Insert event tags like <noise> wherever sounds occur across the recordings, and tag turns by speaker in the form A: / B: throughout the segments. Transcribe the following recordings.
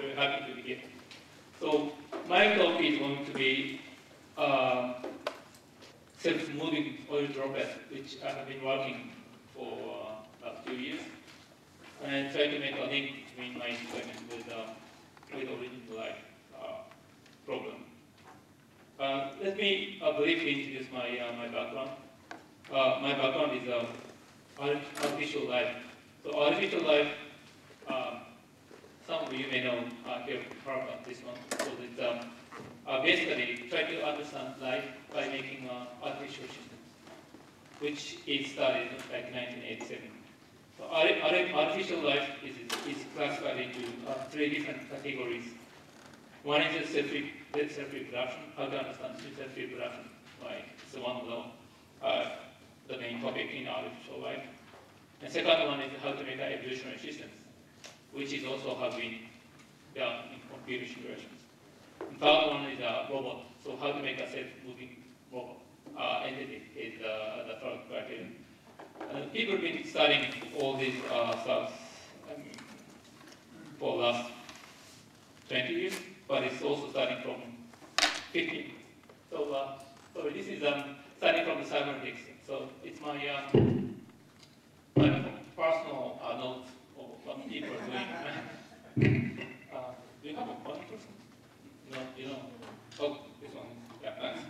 A: very happy to be here. So my talk is going to be um, self-moving oil droplet, which I have been working for uh, about two years, and try to make a link between my employment with uh, with original life uh, problem. Uh, let me uh, briefly introduce my uh, my background. Uh, my background is um, artificial life. So artificial life. Some of you may know uh, here about this one. So it's um, uh, basically try to understand life by making uh, artificial systems, which is started back in 1987. So artificial life is, is classified into uh, three different categories. One is self-reproduction, how to understand self-reproduction, right? It's one of the, uh, the main topic in artificial life. And second one is how to make evolutionary systems, which is also have been done in computer simulations. The third one is a robot. So how to make a self-moving robot uh, entity is uh, the third criterion. And people have been studying all these uh, stuff um, for the last 20 years, but it's also starting from 15. So, uh, so this is um, starting from the cybernetics. So it's my, uh, my personal uh, note of what people are doing. uh, do you have a? No, you know. Oh, this one. Yeah, thanks.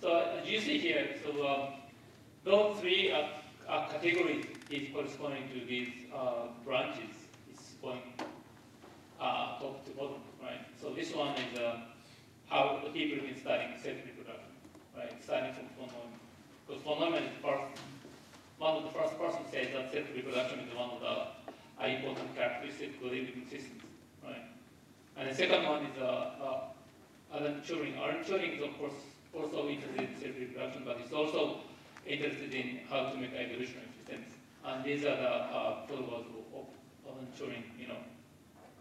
A: So as you see here, so um, those three uh, uh, categories is corresponding to these uh, branches. It's going uh, top to bottom, right? So this one is uh, how the people have been studying self-reproduction, right? Starting from von. Because von is first, one of the first person says that self-reproduction is one of the uh, important characteristics of living systems, right? And the second one is uh, uh, Alan Turing. Alan Turing is, of course, also interested in self-reproduction, but he's also interested in how to make evolutionary systems. And these are the uh, followers of, Alan Turing, you know,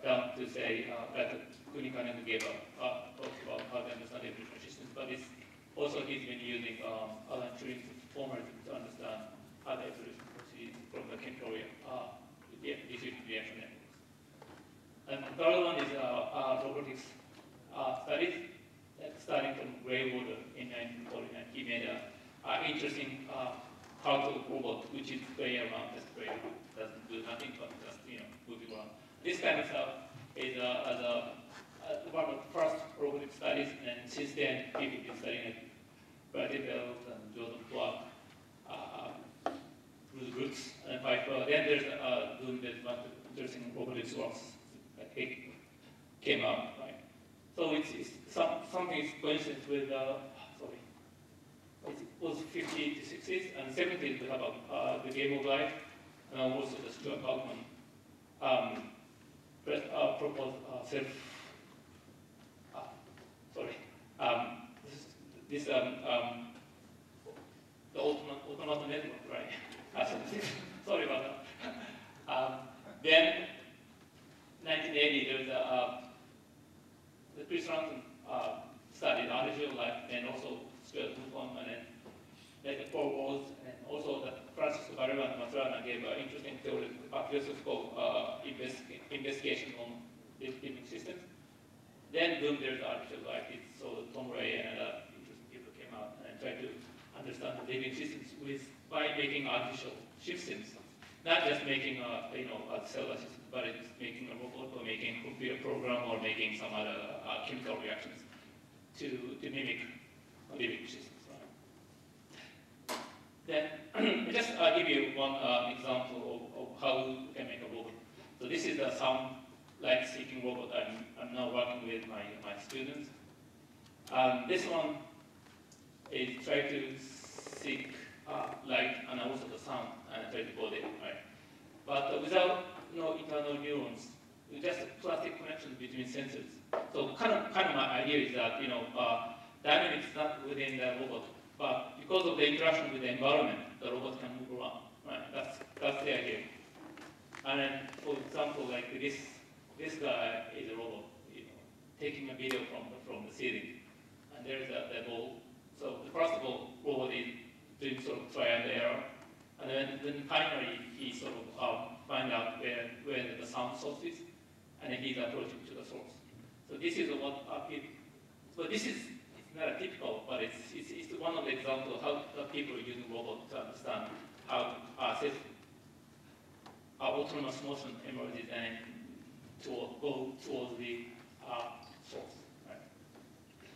A: down to say uh, that Kunikanen gave a uh, talk about how to understand evolutionary systems, but it's also he's been using um, Alan Turing's formalism to understand how the evolution proceeds from the chemical uh, distributed reaction network. And the third one is uh, uh, robotics uh, studies, starting from Grey Walter in 1949. He made an interesting how to robot which is play around, just play around, doesn't do nothing but just you know moving around. This kind of stuff is uh, a, uh, one of the first robotic studies, and since then people have been studying it. Bradley Bell and Jordan Clark, uh, Bruce Brooks, and Pfeifer. Then there's uh, doing this interesting robotics works it came out, right? So it's, it's some, something is coincident with, uh, sorry, it was 50s to 60s, and 70s we have uh, the game of life, and also the Stuart Kauffman um, uh, proposed uh, self, uh, sorry, um, this, this um, um, the automata network, right? <laughs> sorry about that. Um, then 1980, there was a, uh, the Chris Langton uh, studied artificial life and also Stuart Kauffman and then the four walls and also the Francisco Varela and Maturana gave an interesting theory, uh, philosophical uh, investigation on living systems. Then boom, there's artificial life. It's, so Tom Ray and other interesting people came out and tried to understand the living systems with by making artificial systems, not just making a you know a system but it's making a robot or making a computer program or making some other uh, chemical reactions to, to mimic living systems. Then <clears throat> just uh, give you one uh, example of, of, how we can make a robot. So this is the sound light seeking robot I'm, I'm now working with my, my students. Um, this one is try to seek uh, light and also the sound and to code right? But without no internal neurons, just a plastic connection between sensors. So kind of, kind of my idea is that, you know, uh, dynamics not within the robot, but because of the interaction with the environment, the robot can move around, right? That's, that's the idea. And then, for example, like this, this guy is a robot, you know, taking a video from, from the ceiling, and there's a, the ball. So the first of all, robot is doing sort of trial and error, and then, then finally he sort of um, find out where, where the sound source is, and he's approaching to the source. So this is what uh, people, so this is it's not typical, but it's, it's, it's one of the examples of how people are using robots to understand how uh, self, uh, autonomous motion emerges and to go towards the uh, source.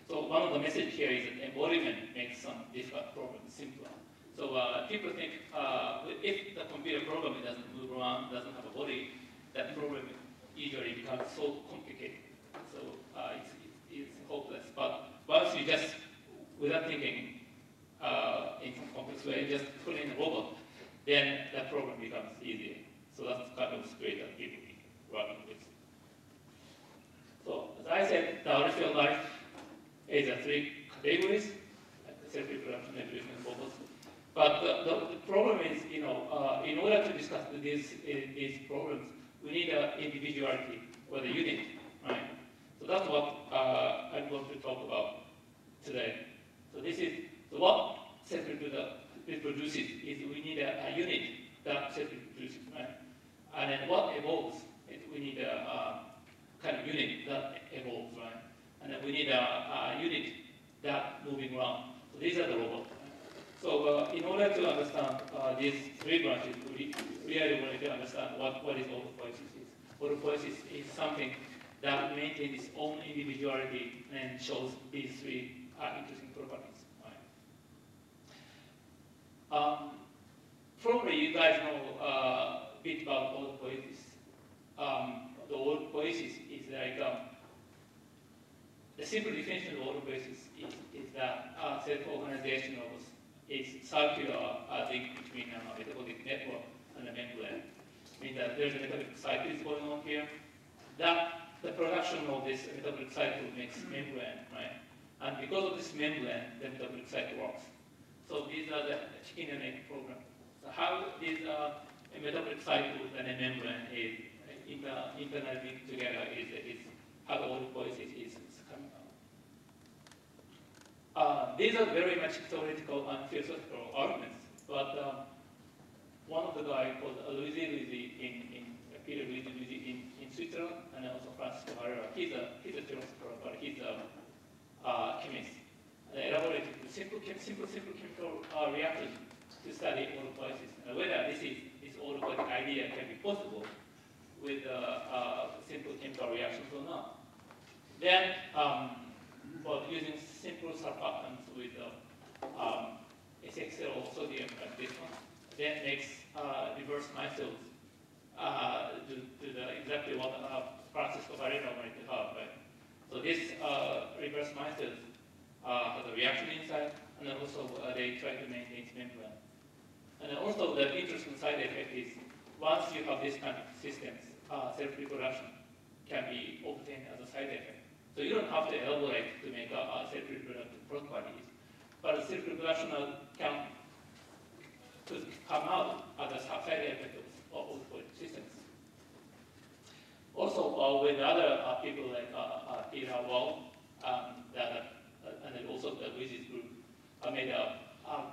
A: So one of the message here is that embodiment makes some difficult problems simpler. So uh, people think uh, if the computer program doesn't move around, doesn't have a body, that problem usually becomes so complicated. So uh, it's, it's hopeless. But once you just, without thinking uh, in some complex way, just put in a robot, then that problem becomes easier. So that's kind of spirit that people working with. So as I said, the artificial life is a three categories, self-reproduction, evolution, and robots. But the, the, the, problem is, you know, uh, in order to discuss these, these problems, we need an individuality or the unit, right? So that's what uh, I'm going to talk about today. So this is, so what self-reproduces is we need a, a unit that self-reproduces, right? And then what evolves is we need a, a, kind of unit that evolves, right? And we need a, a unit that moving around. So these are the robots. So uh, in order to understand uh, these three branches, we really wanted to understand what, what is autopoiesis is. Autopoiesis is something that maintains its own individuality and shows these three uh, interesting properties. Right? Um, probably you guys know uh, a bit about autopoiesis. Um, the autopoiesis is like um, the simple definition of autopoiesis is, is that uh, self-organization of is circular uh, link between a metabolic network and a membrane. I mean that there's a metabolic cycle is going on here. That the production of this metabolic cycle makes membrane, right? And because of this membrane, the metabolic cycle works. So these are the chicken and egg program. So how these uh, metabolic cycles and a membrane is inter internally together is, is how the autopoiesis is uh, these are very much theoretical and philosophical arguments, but um, one of the guys called Luigi Luisi in, in uh, Pier Luigi Luisi in, in Switzerland, and also Francisco Varela, he's a, he's a philosopher, but he's a uh, chemist. They elaborated simple, simple, simple chemical uh, reactions to study autopoiesis, and whether this is this autopoietic idea can be possible with uh, uh, simple chemical reactions or not. Then um, using simple surfactants with uh, um, SXL sodium like this one, then makes uh, reverse micelles uh, to, to the exactly what uh, Francisco Varela wanted to have, right? So this uh, reverse micelles has a reaction inside, and also uh, they try to maintain its membrane. And also the interesting side effect is once you have this kind of systems, uh, self-reproduction can be obtained as a side effect. So you don't have to elaborate to make a, a self-reproductive properties, but self-reproduction can could come out as a side effect of, of systems. Also, uh, with other uh, people like uh, uh, Peter Walde, um, that, uh, and then also the Luisi's group, uh, made a, um,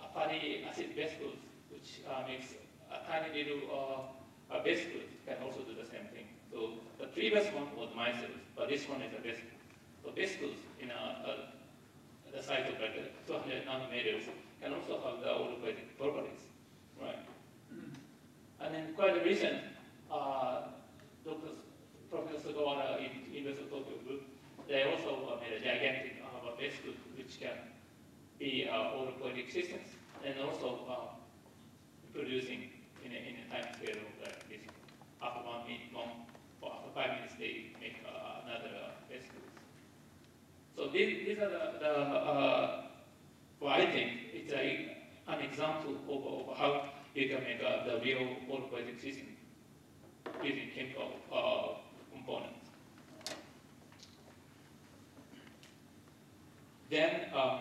A: a fatty acid vesicles, which uh, makes a tiny little uh, vesicles can also do the same thing. So the previous one was micelles, but this one is a vesicle. So vesicles in a, a, the size of like 200 nanometers can also have the autopoietic properties, right? And then quite recent, uh, Dr. Professor Sugawara in University of Tokyo group, they also uh, made a gigantic uh, vesicle which can be uh, autopoietic systems and also uh, producing in a, in a time scale of like this after one minute, one five minutes they make uh, another uh, So these, these are the, the uh, I think it's a, an example of, of how you can make uh, the real autopoietic system using chemical uh, components. Then, um,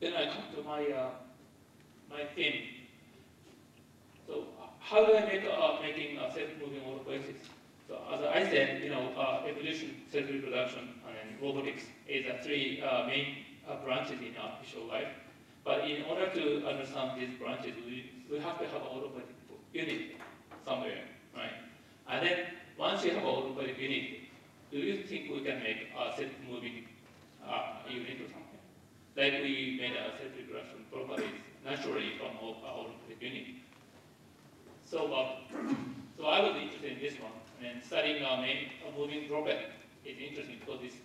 A: then I come to my uh, my theme. So, how do I make uh, making a self-moving autopoiesis? So as I said, you know, uh, evolution, self-reproduction, and robotics is the three uh, main uh, branches in artificial life. But in order to understand these branches, we, we have to have a autopoietic unit somewhere, right? And then once you have autopoietic unit, do you think we can make a self-moving uh, unit or something? Like we made a self-regression properties naturally from our autopoietic unit. So, <coughs> so I was interested in this one, and studying a, moving robot is interesting because it's,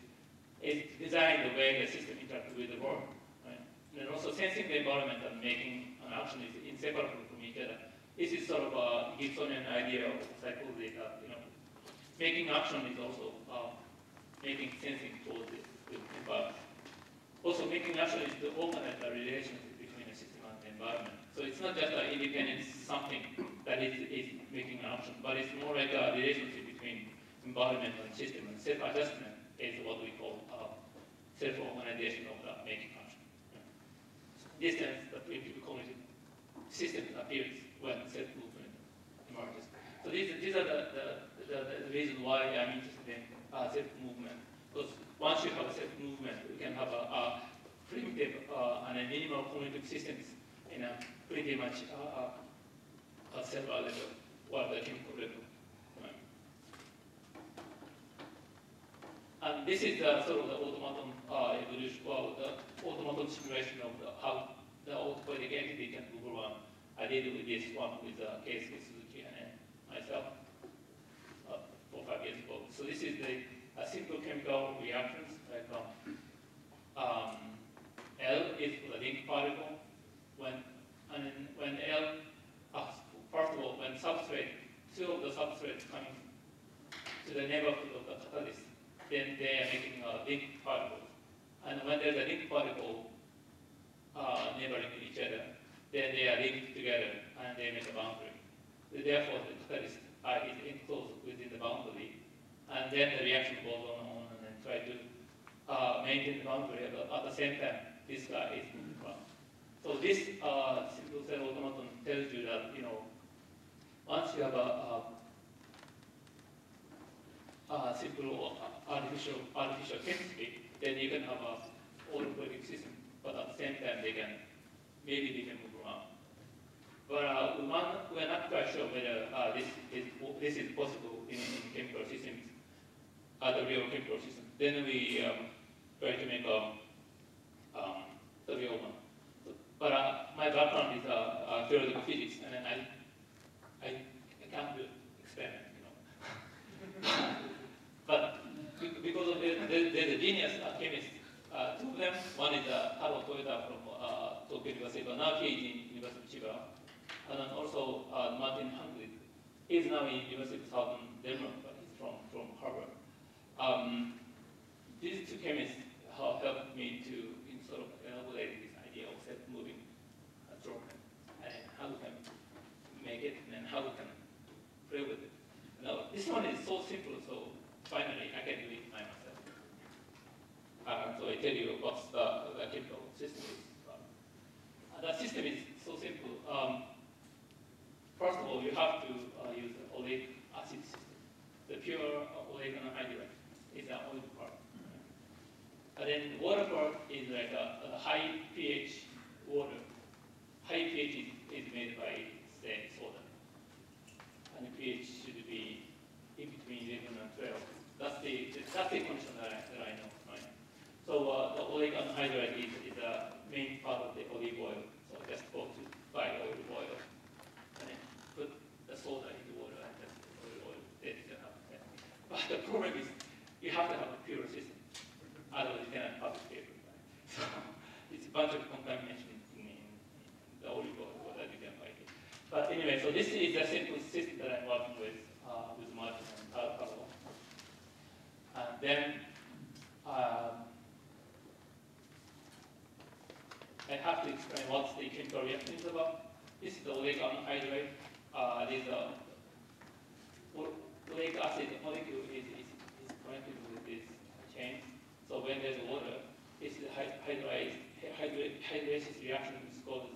A: it's designed the way the system interacts with the world. Right? And also sensing the environment and making an action is inseparable from each other. This is sort of a Gibsonian idea of psychology that, you know, making action is also uh, making sensing towards the, the environment. Also, making action is to organize the relationship between the system and the environment. So it's not just an independent something that is, is making an action, but it's more like a relationship between environment and system. And self-adjustment is what we call uh, self-organization of the making action. This sense, the primitive cognitive system appears when self-movement emerges. So these, these are the, the, the, the reason why I'm interested in uh, self-movement. Because once you have a self-movement, you can have a, a primitive uh, and a minimal cognitive systems in a pretty much uh, a or the chemical. And this is the sort of the automaton uh, evolution, well, the automaton simulation of the, how the autopoietic entity can move around. I did with this one with the case with Suzuki and myself uh, four five years ago. So this is the uh, simple chemical reactions like um, um, L is the link particle when and when L uh, all when substrate two of the substrates coming to the neighborhood of the catalyst then they are making a link particle. And when there's a link particle uh, neighboring each other, then they are linked together and they make a boundary. Therefore, the catalyst uh, is enclosed within the boundary, and then the reaction goes on and on and then try to uh, maintain the boundary. But at the same time, this guy is moving around. So this uh, simple cell automaton tells you that you know once you have a, a uh, simple artificial artificial chemistry, then you can have a autopoietic system. But at the same time, they can maybe they can move around. But uh, we want, we're not quite sure whether uh, this is this is possible in, in chemical systems, uh, the real chemical system. Then we um, try to make a um, the real one. But uh, my background is uh, uh, theoretical physics, and I I, I can't do experiment, you know. But because of the, the, there's a genius uh, chemist, uh, two of them. One is uh, Taro Toyota from uh, Tokyo University, but now he's in University of Chiba. And then also uh, Martin Hanczyc. He's now in University of Southern Denmark, but he's from, from Harvard. Um, these two chemists have helped me to in sort of elaborate this idea of self-moving uh, droplet and how we can make it and how we can play with it. Now, this one is so simple, so finally I can do it by myself. Uh, so I tell you what the, the chemical system is. Um, the system is so simple. Um, first of all, you have to uh, use the oleic acid system. The pure uh, oleic anhydride is the oil part. And then water part is like a, a high pH water. High pH is, is made by, say, soda. And the pH should be in between 11 and 12. That's the, that's the condition that I, that I know, right? So uh, the oleic anhydride is, is the main part of the olive oil. So just go to buy olive oil and then put the soda in the water and just olive oil. Then you can have it. But the problem is you have to have a pure system. Otherwise you cannot publish paper. Right? So it's a bunch of contamination in, in, in the olive oil that you can buy. But anyway, so this is the simple system that I'm working with uh, with Martin and Carlo. And then um, I have to explain what the chemical reaction is about. This is the oleic anhydride. Uh, this uh, oleic acid molecule is, is, is connected with this chain. So when there's water, this hydrolysis, hydrolysis reaction is called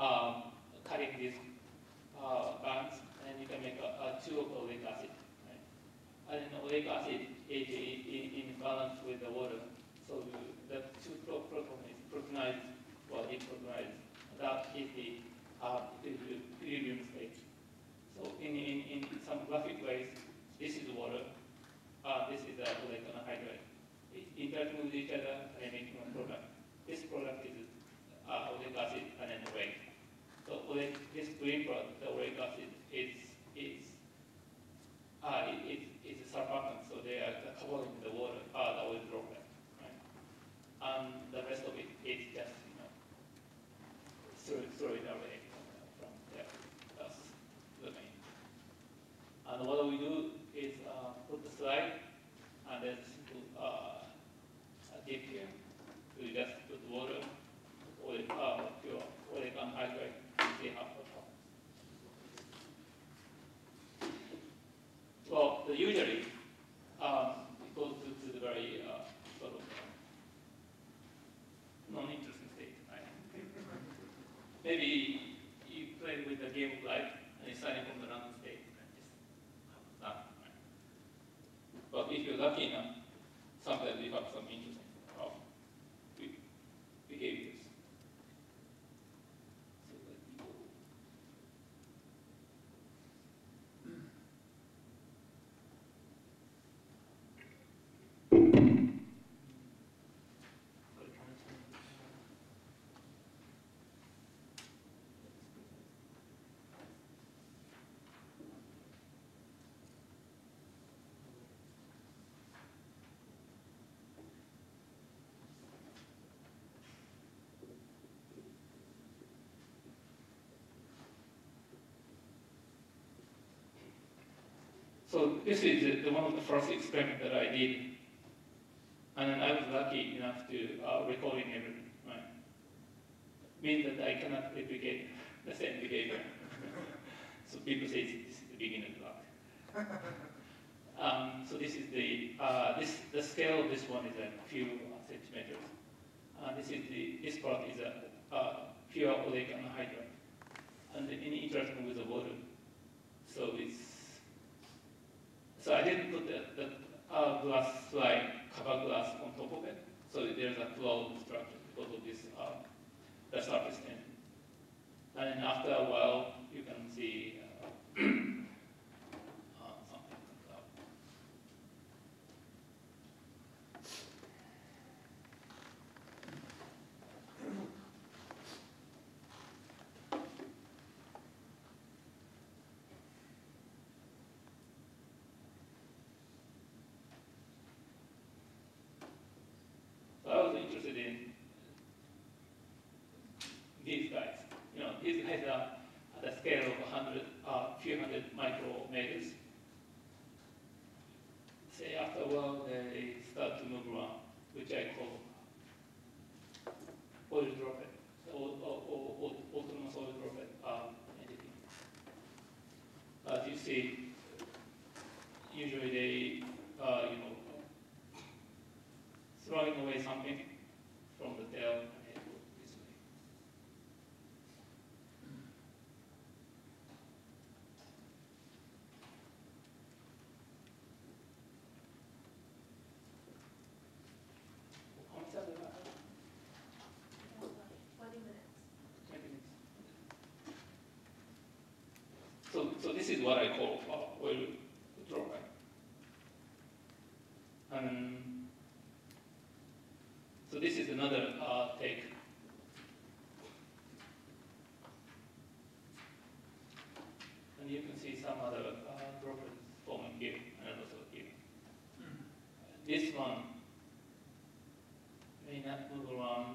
A: um, cutting these uh, bonds, and you can make a, a two of oleic acid. Right? And oleic acid is in, in balance with the water, so the two proton is protonized or deprotonized. That is the uh, state. So in, in, in some graphic ways, this is water, uh, this is molecular hydrate. I- Interacting with each other and making a product. This product is uh, oleic acid and then oleic. So this green product, the oleic acid, is is uh, it, it, it's a surfactant, so they are covered in the water, uh, the oil droplet, right? And the rest of it is just you know throw, throw it away from there. That's the main. What we do is uh, put the slide and then simple uh, a dip here. We just put water, oil, uh, pure oil and hydrate, and see how it performs. Well, the usually um, it goes to, to the very uh, sort of uh, non-interesting state. Right? Maybe you play with the game of life and it's starting from the random state and just have that. Right? But if you're lucky enough, sometimes you have some interesting um, be- behaviors. So let me go. So this is the, the one of the first experiment that I did, and I was lucky enough to uh, recording everything. Right? Means that I cannot replicate the same behavior. so people say this is the beginning of luck. <laughs> Um, so this is the uh, this the scale of this one is a few uh, centimeters. Uh, this is the this part is a uh, pure oleic anhydride, and in interaction with the water, so it's so I didn't put the, the uh, glass slide cover glass on top of it, so there's a flow structure because of this uh, the surface tension. And after a while, you can see uh, <clears throat> something comes out. So I was interested in these guys. You at a scale of a 100, uh, few hundred micrometers. Say after a while they start to move around, which I call oil droplet, or, or, or, or autonomous oil droplet um, entity. As you see, usually they, uh, you know, throwing away something from the tail and it will this way. How much time do I have?
B: Twenty minutes.
A: Twenty minutes. So, so this is what I call uh, oil droplet. And so this is another uh, take. And you can see some other uh, droplets forming here and also here. This one may not move around,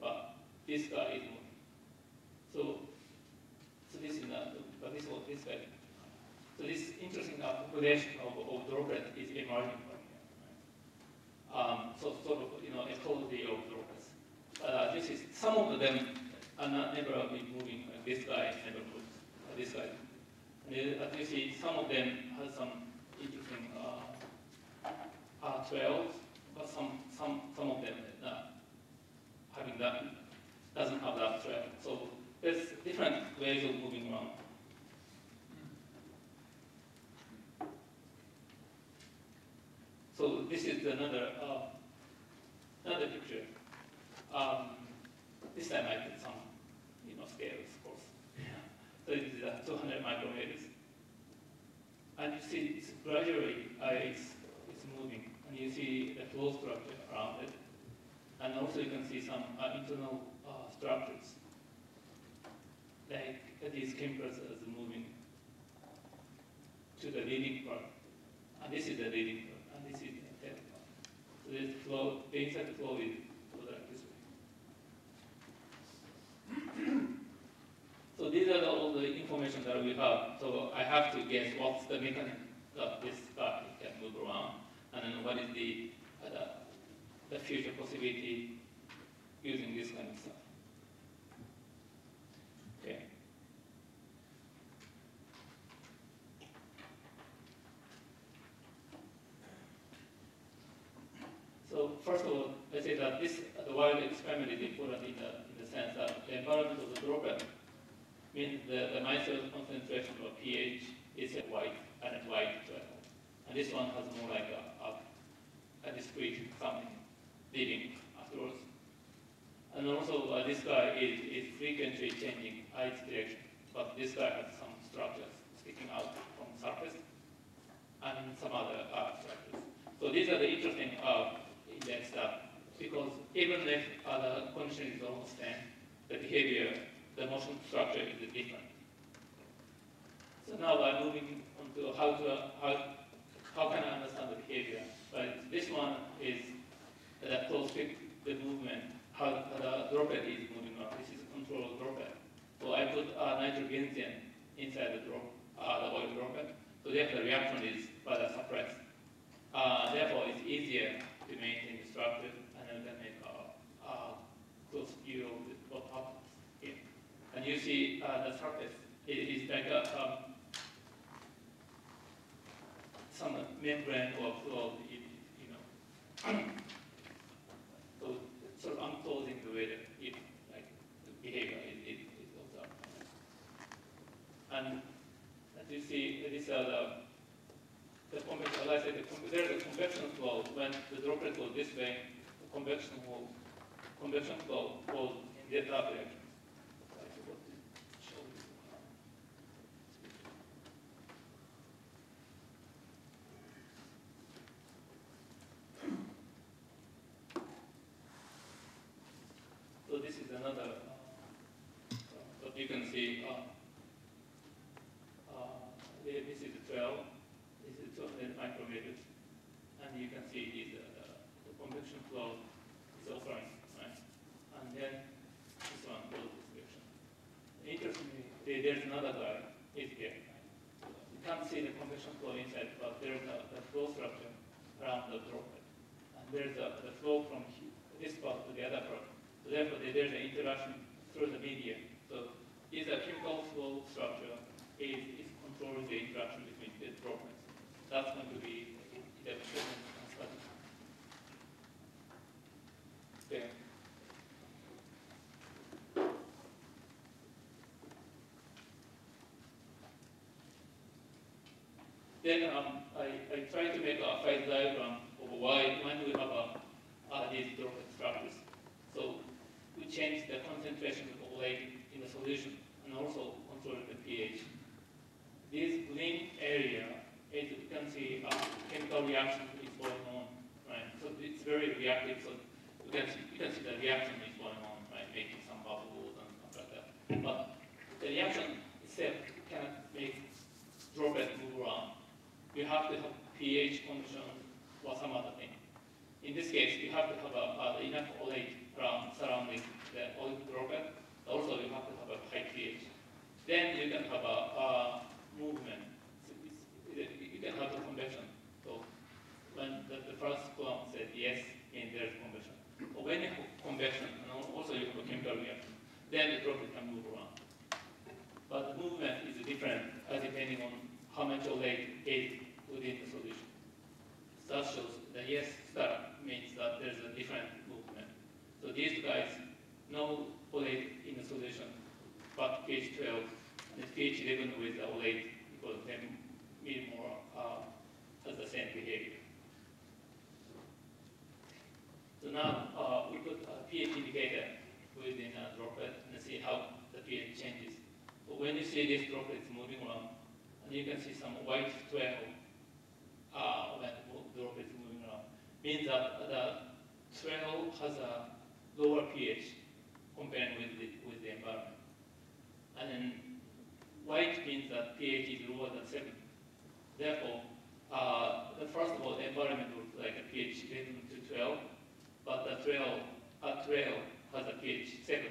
A: but this guy is moving. So, so this is not, but this one, this guy. So this interesting uh, population of, of droplet is emerging from here. Right? Um, so sort of, you know, ecology of droplets. Uh, this is, some of them are not never been moving, like this guy never moves, uh, this guy. And then, as you see, some of them have some interesting uh, uh, trails, but some, some, some of them not having that, doesn't have that trail. So there's different ways of moving around. So this is another uh, another picture. Um, this time I did some, you know, scales, of course. So this is uh, 200 micrometers, and you see it's gradually uh, it's, it's moving, and you see the flow structure around it. And also you can see some uh, internal uh, structures, like uh, these chemicals as moving to the leading part. And this is the leading part, and this is the tail part. So this flow, the inside flow is like this way. So these are all the information that we have. So I have to guess what's the mechanism that this guy can move around, and then what is the, uh, the, future possibility using this kind of stuff. Okay. So first of all, let's say that this the wild experiment is important in the, in the sense that the environment of the droplet means the, the micelle concentration or pH is a white and a white level. And this one has more like a, a, a discrete something leading afterwards. And also uh, this guy is, is frequently changing its direction, but this guy has some structures sticking out from the surface and some other uh, structures. So these are the interesting uh, index that because even if uh, the condition is almost same, the behavior, the motion structure different. So now I'm moving on to how to how how can I understand the behavior. But this one is the close the movement, how the droplet is moving up. This is a control droplet. So I put uh, nitrobenzene inside the drop, uh, the oil droplet. So therefore the reaction is rather suppressed. Uh, therefore it's easier to maintain the structure and then make a, a close view of. And you see uh, the surface it is like a, um, some membrane or fluid, you know. so sort of unclosing the way that it, like, the behavior is, is, is observed. And as you see, these are the, the convection, as I said, the, there's a convection flow. When the droplet goes this way, the convection flow, convection flow goes in the direction. I forgot to show you. So this is another, uh, what you can see, uh, uh, the- this is 12, this is 200 micrometers, and you can see this, uh, the, the convection flow is occurring, right? And then this one goes this direction. Interestingly, there- there's another guy, is here. You can't see the convection flow inside, but there's a, the flow structure around the droplet. And there's a, the flow from he- this part to the other part. So therefore, there- there's an interaction through the media. So is a chemical flow structure is, is controlling the interaction between the droplets. That's going to be the experiment and study. Okay. Then um, I, I try to make a phase diagram of why when we have a, these droplet structures. So we change the concentration of oleic in the solution and also control the pH. This green area, as you can see, uh, chemical reaction is going on, right? So it's very reactive. So you can see, you can see the reaction is going on, right? Making some bubbles and stuff like that. But the reaction itself cannot make droplet move around. You have to have pH conditions or some other thing. In this case, you have to have a, a enough oleic around surrounding the oil droplet. Also, you have to have a high pH. Then you can have a, a movement. So it's- you can have the convection. So when the, the first column said yes, means there's convection. Or when you have convection, and al- also you have a chemical reaction, then the droplet can move around. But the movement is different uh, depending on how much oleic is within the solution. That shows that yes, that means that there's a different movement. So these guys, no oleic in the solution, but pH 12 and pH 11 with the oleic because they mean more uh, as the same behavior. So now uh, we put a pH indicator within a droplet and see how the pH changes. But when you see these droplets moving around, and you can see some white trail uh, when droplets moving around. means that the trail has a lower pH compared with the, with the environment. And then white means that pH is lower than 7. Therefore, uh, the first of all, the environment looks like a pH 11 to 12, but the trail, uh, trail has a pH 7.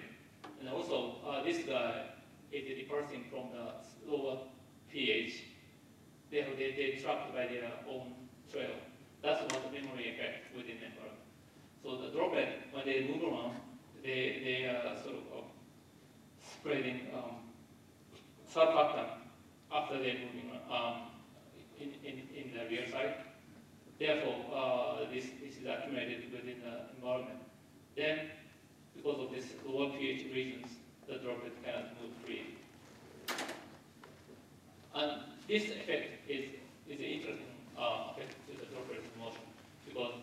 A: And also, uh, this guy is departing from the lower pH. Therefore, they, they're trapped by their own trail. That's what the memory effect within the environment. So the droplet, when they move around, they, they are sort of uh, spreading um, surfactant after they're moving um, in, in, in the rear side. Therefore, uh, this, this is accumulated within the environment. Then, because of this lower pH regions, the droplet cannot move freely. And this effect is, is an interesting uh, effect to the droplet motion because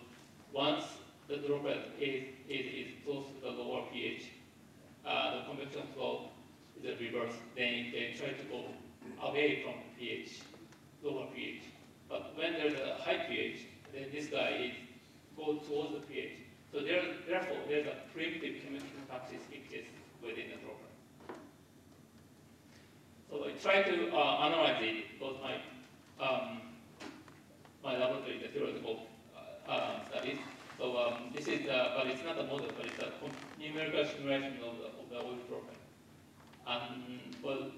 A: once the droplet is, is, is close to the lower pH, uh, the convection flow is reversed. Then they try to go away from the pH, lower pH. But when there's a high pH, then this guy is goes towards the pH. So there, therefore, there's a primitive chemical taxis exists within the droplet. So I try to uh, analyze it because my um, my laboratory, the theoretical uh, uh, studies. So um, this is, uh, but it's not a model, but it's a numerical simulation of the, of the oil droplet. And well,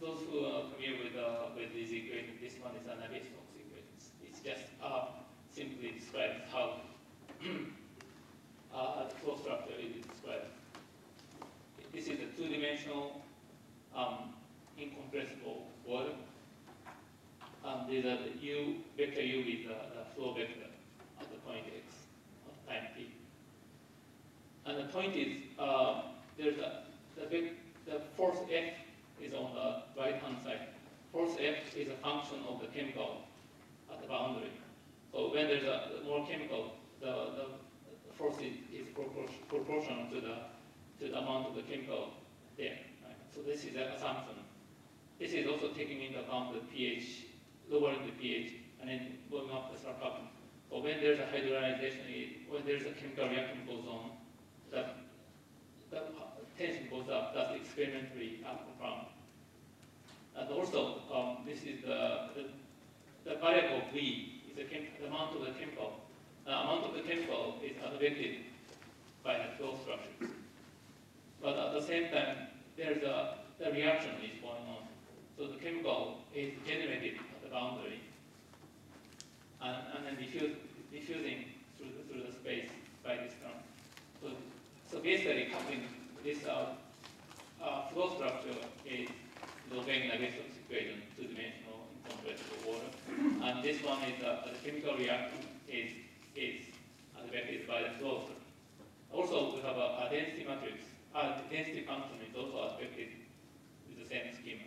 A: those who are familiar with, uh, with these equations, this one is an Navier-Stokes equations. It's just uh, simply describes how uh, the flow structure is described. This is a two-dimensional um, incompressible water. Um, these are the u vector u is the, the flow vector at the point x of time t. And the point is, uh, there's a, the, big, the force F is on the right-hand side. Force F is a function of the chemical at the boundary. So when there's a more chemical, the, the force is, is proportional to the, to the amount of the chemical there. Right? So this is an assumption. This is also taking into account the pH, lowering the pH, and then going up the surfactant. But when there's a hydrogenation, when there's a chemical reaction goes on, the the tension goes up. That's experimentally confirmed. And also, um, this is the, the, the variable V is the, the, amount of the chemical. The amount of the chemical is affected by the flow structure. But at the same time, there's a the reaction is going on. So the chemical is generated at the boundary and, and then diffuse, diffusing through the, through the space by this term. So so basically, coupling this uh, uh, flow structure is the Navier-Stokes equation, two-dimensional incompressible water. And this one is uh, the chemical reaction is is affected by the flow. Also, we have a, a density matrix. Uh, the density function is also affected with the same schema.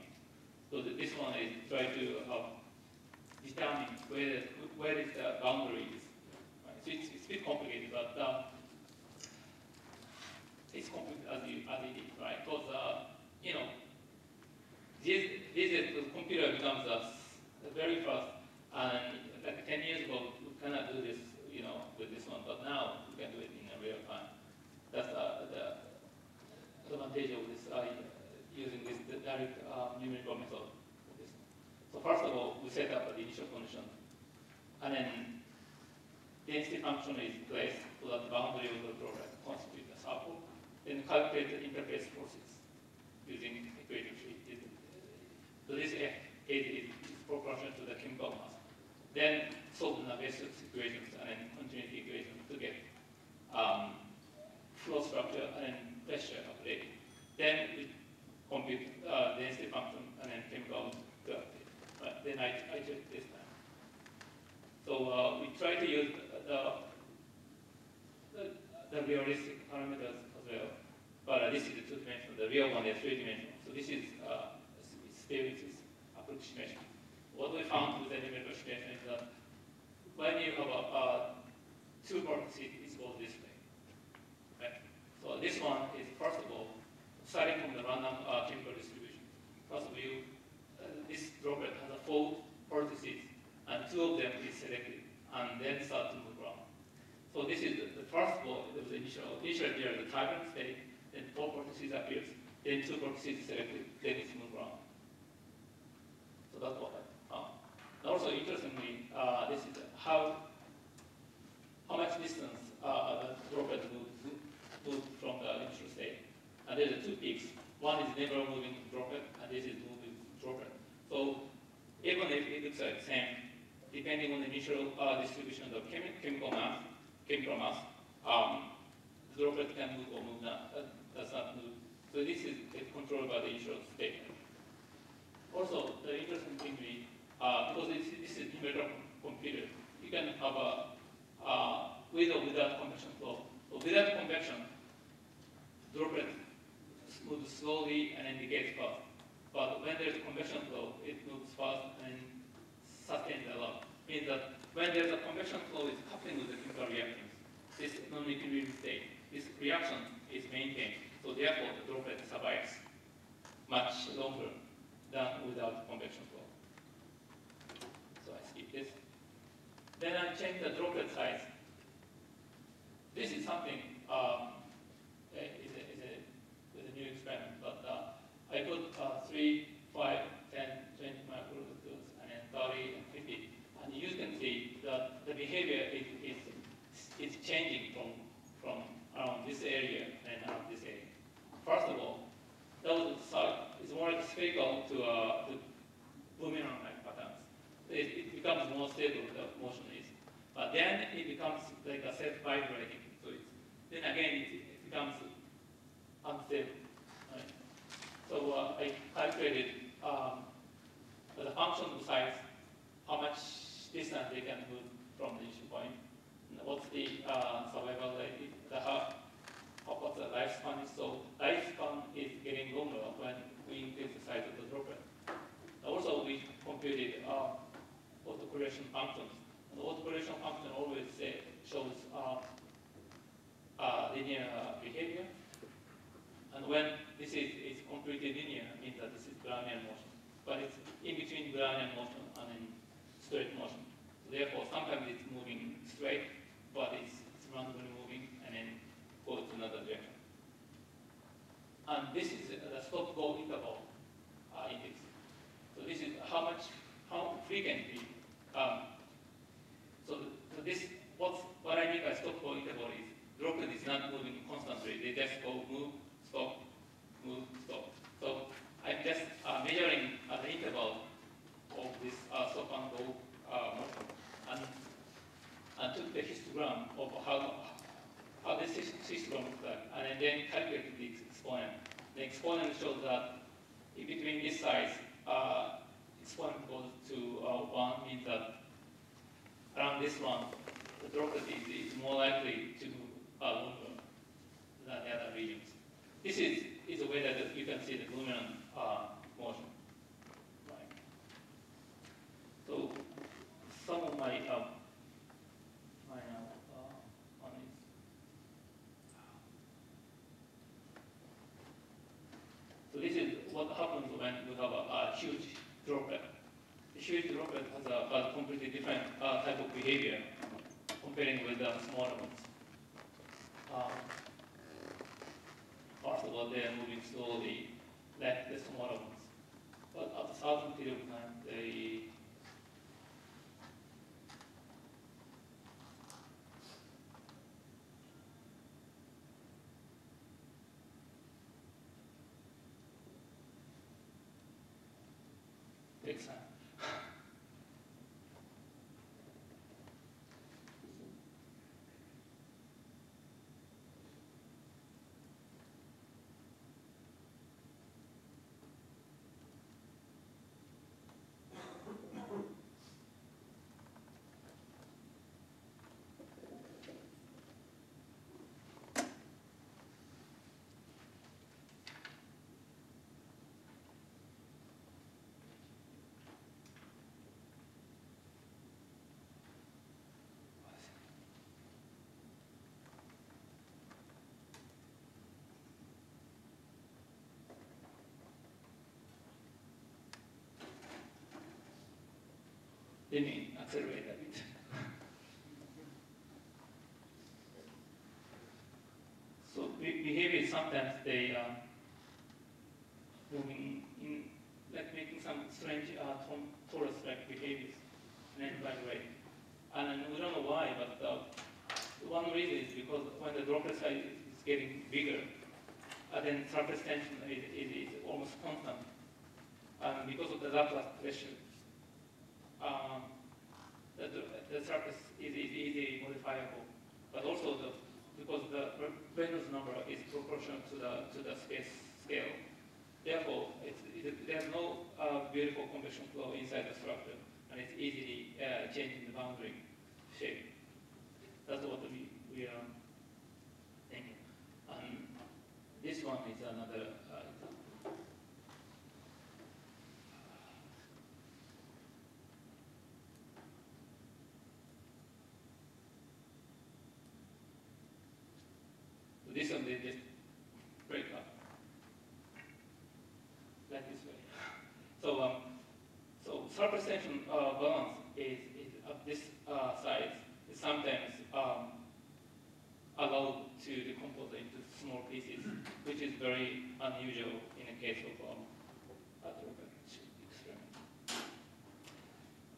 A: So the, this one is try to uh, determine where where is the boundary is. Right? So it's, it's a bit complicated, but uh, it's complicated as you as it is, right? Because uh, you know, this this is, the computer becomes uh, very fast, and like 10 years ago we cannot do this, you know, with this one, but now we can do it in a real time. That's uh, this uh, using this direct uh, numerical method. So first of all, we set up the initial condition, and then density function is placed so that the boundary of the program constitutes a circle then calculate the interface forces using equation sheet. So this F is, proportional to the chemical mass. Then solve the Navier-Stokes equations and then continuity equations to get um, flow structure and. Then we compute uh, density function and then chemical gravity. Right? Then I, I took this time. So uh, we try to use the, the, the realistic parameters as well. But uh, this is the two-dimensional. The real one is three-dimensional. So this is uh, is approximation. What we found with the estimation is that when you have a, uh, two vortices, it goes this way. So this one is first of all starting from the random uh, distribution. First of all, uh, this droplet has a four particles, and two of them is selected, and then start to move around. So this is the, the first ball the initial. initial there, the turbulent state, then four particles appears, then two particles selected, then it's moved. initial uh, distribution of chemi chemical mass, chemical mass, um, the droplet can move or move not, uh, does not move. So this is controlled by the initial state. Also, the interesting thing is, uh, because this, this is inverter computer, you can have a, uh, with or without Droplet is not moving constantly, they just all move Remain unsurveyed a bit. so behavior sometimes they um, are moving in, like making some strange uh, torus-like behaviors in any way. And we don't know why, but uh, one reason is because when the dropper size is getting bigger, uh, then surface tension is, is, is almost constant. And because of the Laplace pressure, Reynolds number is proportional to the, to the space scale. Therefore, it, there's no uh, beautiful convection flow inside the structure, and it's easily uh, changing the boundary shape. That's what we, we are thinking. And this one is another uh, example. So this one just break up like this way. So um, so surface tension uh, balance is, is of this uh, size is sometimes um, allowed to decompose into small pieces, which is very unusual in the case of um, a droplet experiment.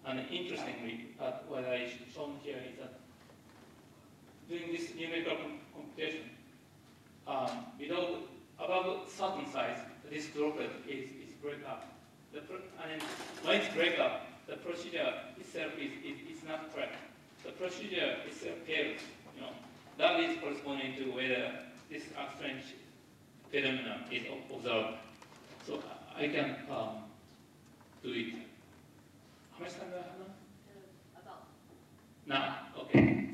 A: And interestingly, uh, what I shown here is that doing this numerical com- computation, um, below above certain size, this droplet is, is break up. The pro- and when it's break up, the procedure itself is, is, is not correct. The procedure itself fails, you know. That is corresponding to whether this strange phenomenon is observed. So I can um, do it. How much time do I have now?
B: Uh, About
A: Now, okay,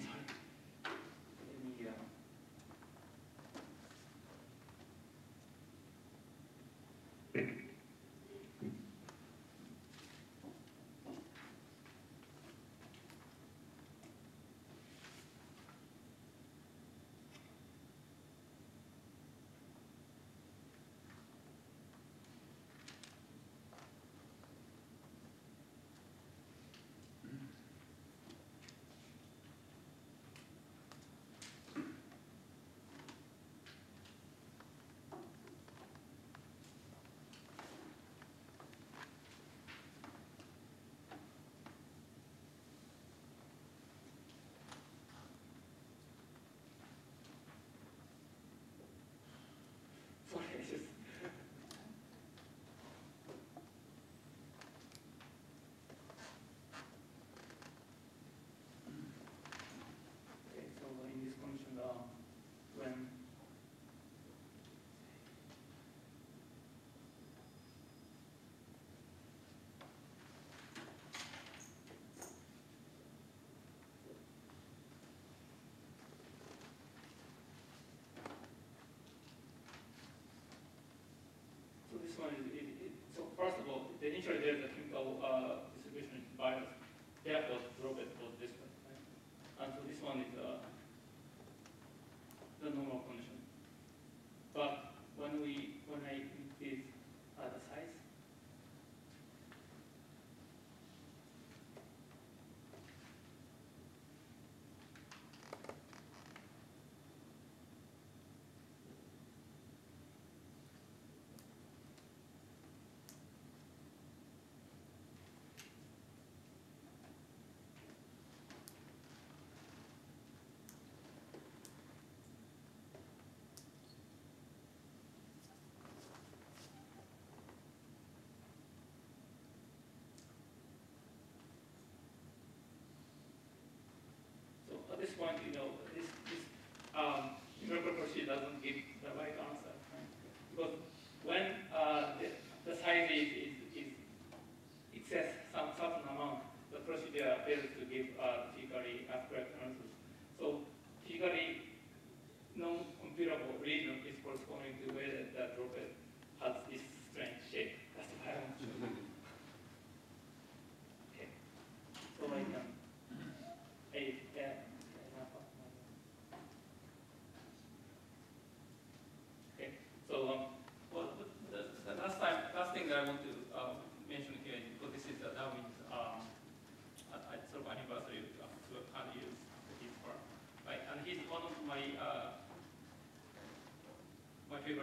A: this point, you know, this, this um, numerical procedure doesn't give the right answer. Right? Because when uh, the, the size is, is, is excess some certain amount, the procedure fails to give uh, physically accurate answers. So physically non-computable region is corresponding to whether the droplet has this strange shape. That's why I'm Okay. So I can. I, yeah,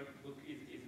A: favorite book is, is